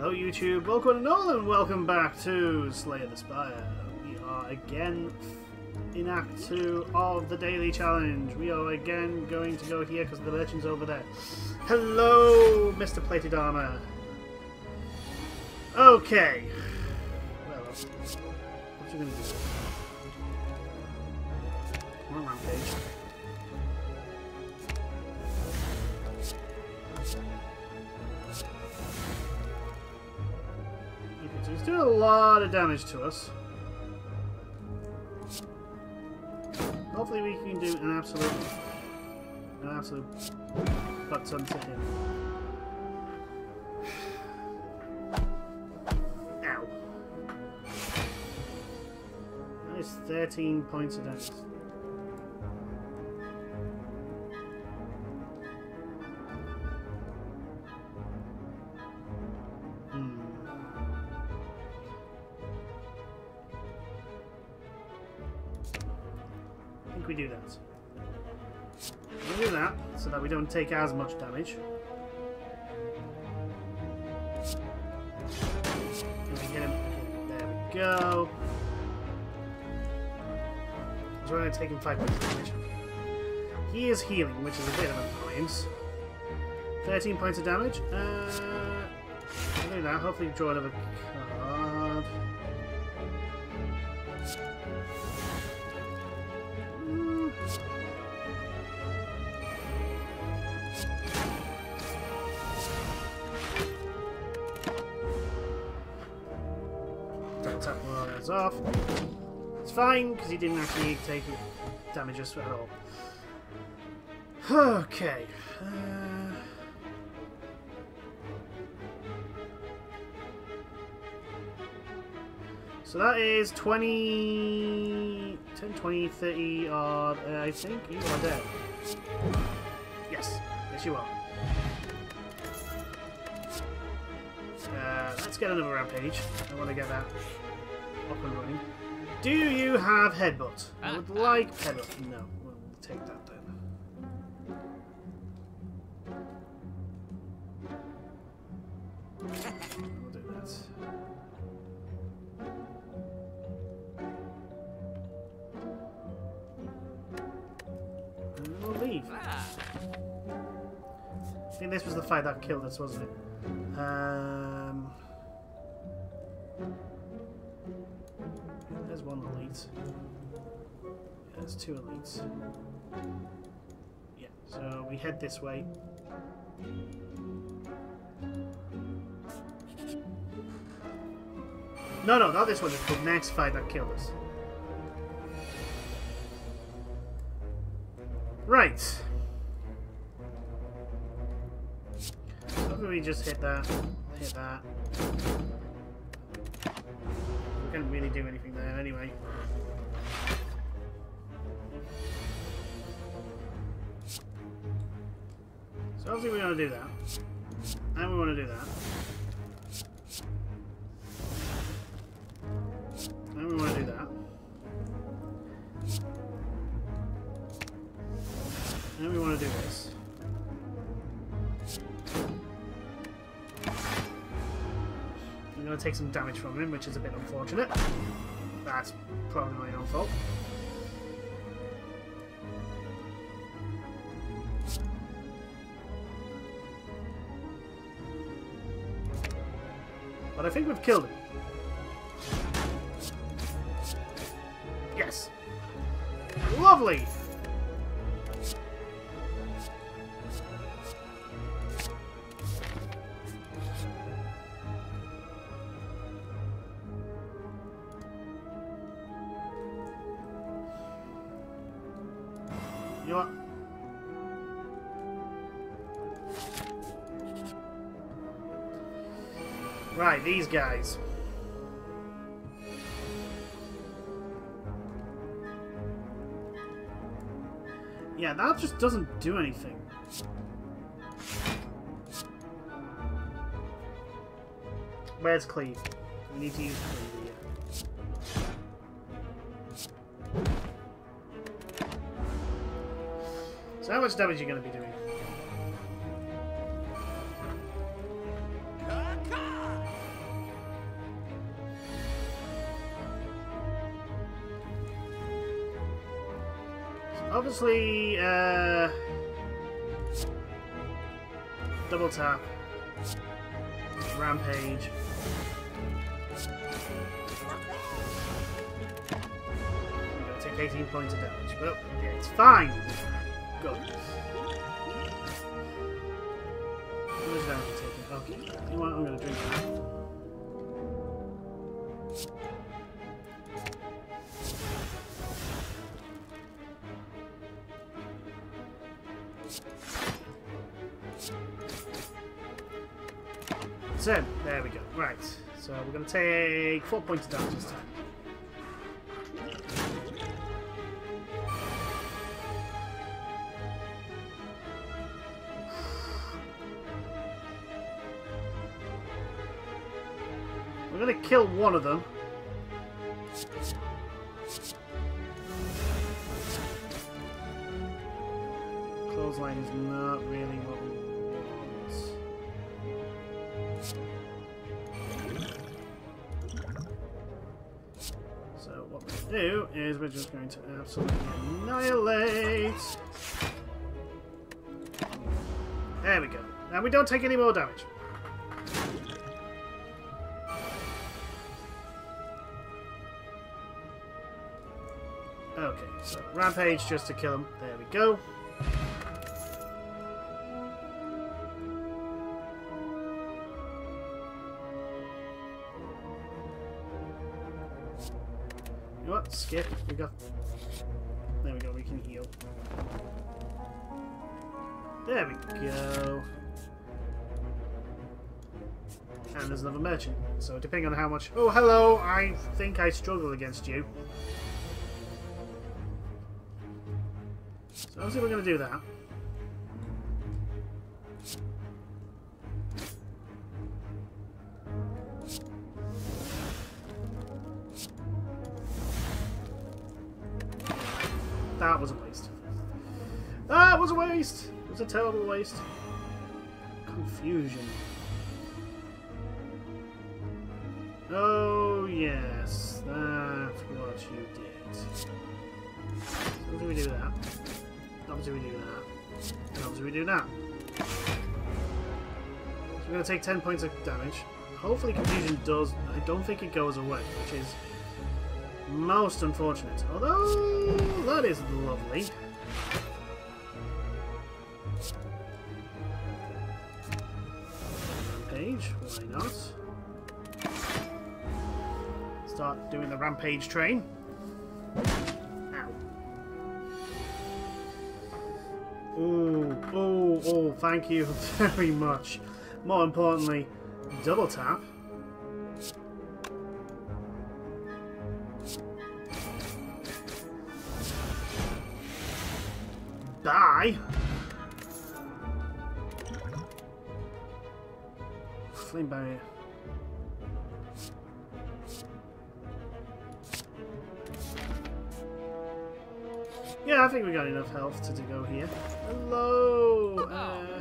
Hello YouTube, welcome to Nolan, welcome back to Slay the Spire. We are again in Act 2 of the Daily Challenge. We are again going to go here because the merchant's over there. Hello, Mr. Plated Armor. Okay. Well, what you gonna do? Come on, Rampage. So he's doing a lot of damage to us. Hopefully we can do an absolute an absolute butt ton to him. Ow. That is 13 points of damage. We do that. We do that so that we don't take as much damage. There we go. We're only taking five points of damage. He is healing, which is a bit of an annoyance. 13 points of damage. Uh, I'll do that. Hopefully draw another card. Off. It's fine, because he didn't actually take damage us at all. Okay. Uh... So that is 20... 10, 20, 30 odd. Uh, I think you are dead. Yes. Yes, you are. Uh, let's get another rampage. I want to get that up and running. Do you have headbutt? I uh, would uh, like headbutt. No, we'll take that then. We'll do that. And we'll leave. Ah. I think this was the fight that killed us, wasn't it? Um, there's. Yeah, there's two elites. Yeah, so we head this way. No, no, not this one. It's the next fight that killed us. Right. So we just hit that, hit that. Couldn't really do anything there anyway. So obviously we want to do that. And we want to do that. And we want to do that. Going to take some damage from him, which is a bit unfortunate. That's probably my own fault. But I think we've killed him. Yes. Lovely! You? Right, these guys. Yeah, that just doesn't do anything. Where's Cleave? We need to use Cleave So how much damage are you going to be doing? Obviously, uh, double tap, rampage. take 18 points of damage, but it's fine. Okay. You know what? I'm gonna drink that. So, there we go. Right. So we're going to take four points of damage this time. We're going to kill one of them. Clothesline is not really what we want. So what we do is we're just going to absolutely annihilate. There we go. Now we don't take any more damage. Okay, so rampage just to kill him. There we go. You know what? Skip. We got. There we go. We can heal. There we go. And there's another merchant. So depending on how much. Oh, hello. I think I struggle against you. So obviously we're going to do that. That was a waste. That was a waste! It was a terrible waste. Confusion. Oh, yes. That's what you did. So obviously we do that. Obviously we do that. And obviously we do that. So we're going to take 10 points of damage. Hopefully confusion does... I don't think it goes away, which is most unfortunate. Although, that is lovely. Rampage, why not? Start doing the rampage train. Oh, oh, thank you very much. More importantly, double tap. Die. Flame barrier. Yeah, I think we got enough health to, to go here. Hello! Uh,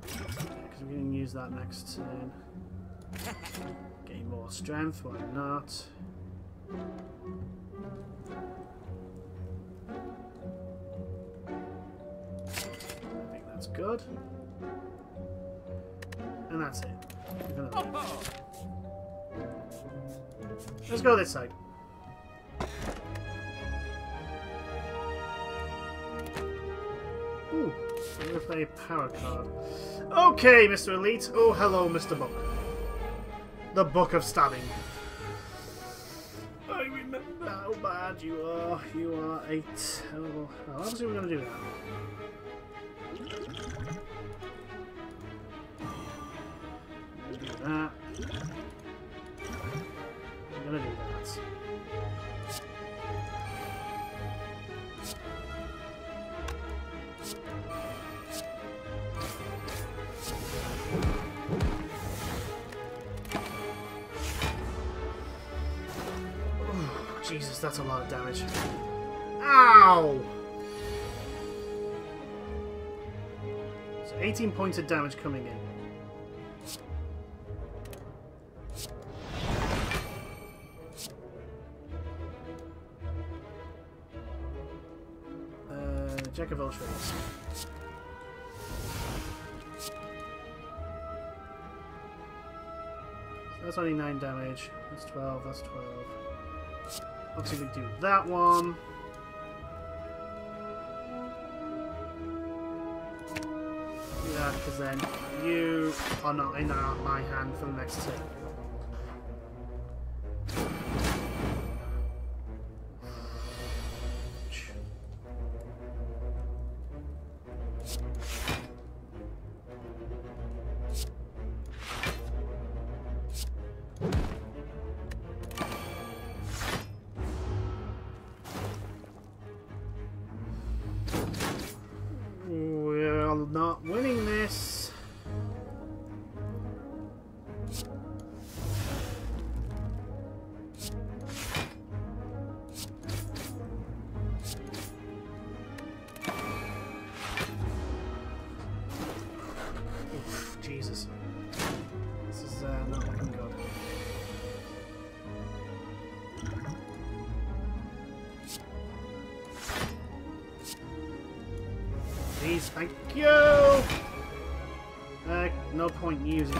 because we can use that next turn. Gain more strength, why not? I think that's good. And that's it. We're gonna. Let's go this side. I'm gonna play power card. Okay, Mr. Elite. Oh, hello, Mr. Book. The Book of Stabbing. I remember how bad you are. You are a terrible. Oh, well, obviously, we're gonna do. We're gonna do that. We're gonna do that. That's a lot of damage. Ow! So 18 points of damage coming in. Uh, Jack of all trades. That's only 9 damage. That's 12, that's 12. Obviously we do that one. Yeah, because then you are not in my hand for the next turn. Jesus. This is uh, not looking good. Please, thank you! Uh, no point using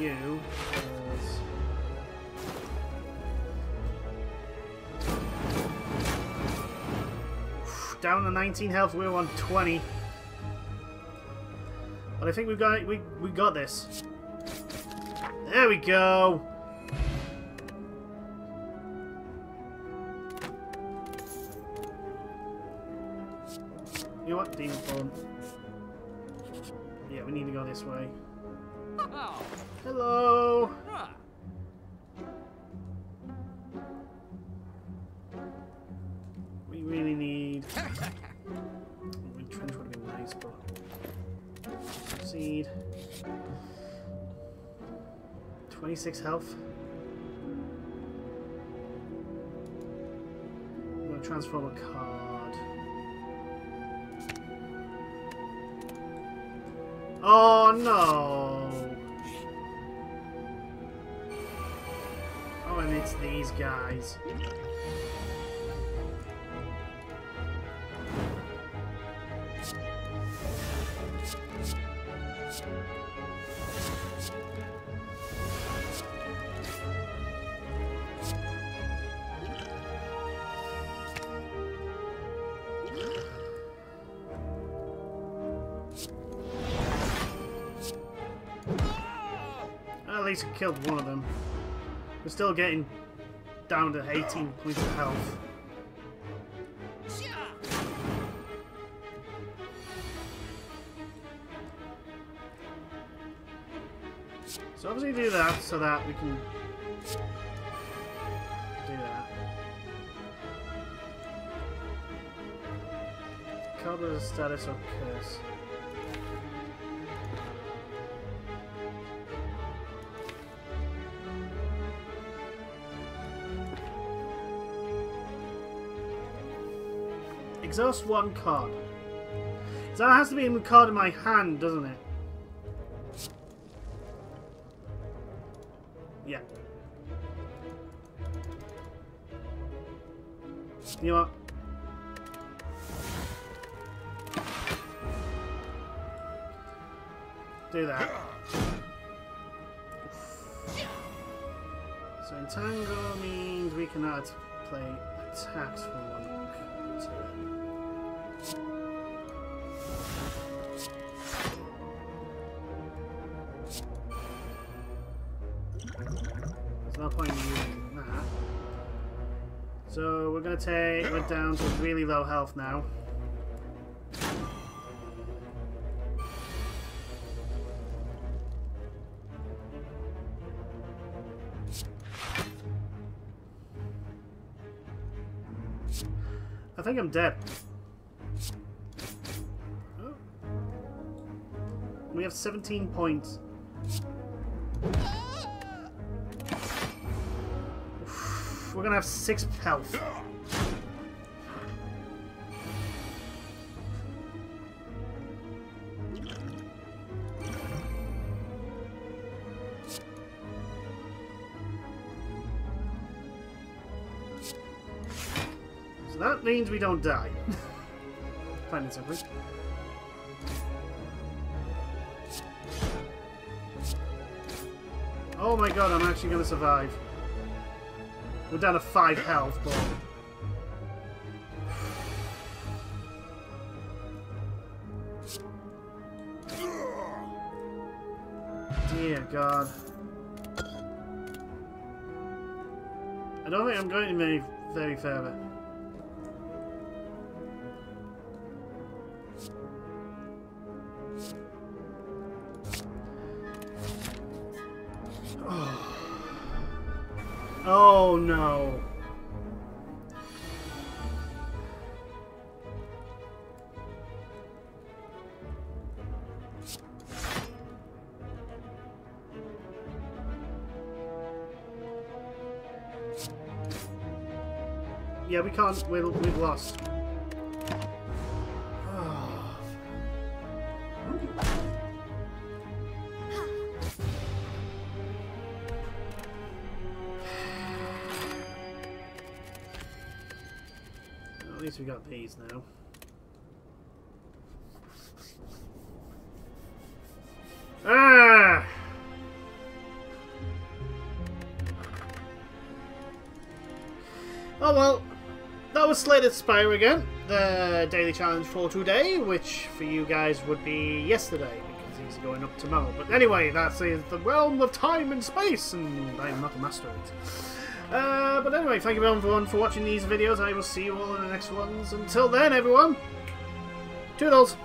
you. Down to 19 health, we're on 20. But I think we've got we we got this. There we go. You know what, demon form? Yeah, we need to go this way. Oh, Hello. We really need. Oh, we trench would have been nice, but proceed. Twenty-six health. I'm gonna transform a card. Oh no! Oh, and it's these guys. Least killed one of them. We're still getting down to 18 points of health. So obviously do that so that we can do that. Card status or curse. Exhaust one card. So that has to be a card in my hand, doesn't it? Yeah. You know what? Do that. So entangle means we cannot play attacks for one So we're gonna take we're down to really low health now. I think I'm dead. Oh. We have 17 points. We're gonna have six health. So that means we don't die. plain and simply. Oh my god, I'm actually to survive. We're down to 5 health, but... Dear God. I don't think I'm going to very, very further. Yeah, we can't. We're, we've lost. At least we got these now. Ah! Oh well, that was Slay the Spire again, the daily challenge for today, which for you guys would be yesterday, because he's going up tomorrow. But anyway, that's the realm of time and space, and I am not a master of it. Uh, but anyway, thank you everyone for watching these videos. I will see you all in the next ones. Until then, everyone, toodles!